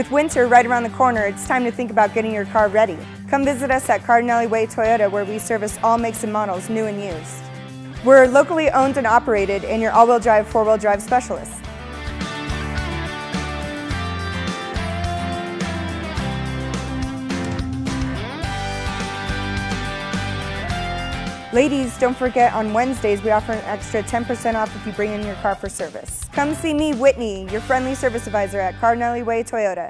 With winter right around the corner, it's time to think about getting your car ready. Come visit us at Cardinale Way Toyota where we service all makes and models, new and used. We're locally owned and operated and your all-wheel drive, four-wheel drive specialist. Ladies, don't forget on Wednesdays we offer an extra 10% off if you bring in your car for service. Come see me, Whitney, your friendly service advisor at Cardinale Way Toyota.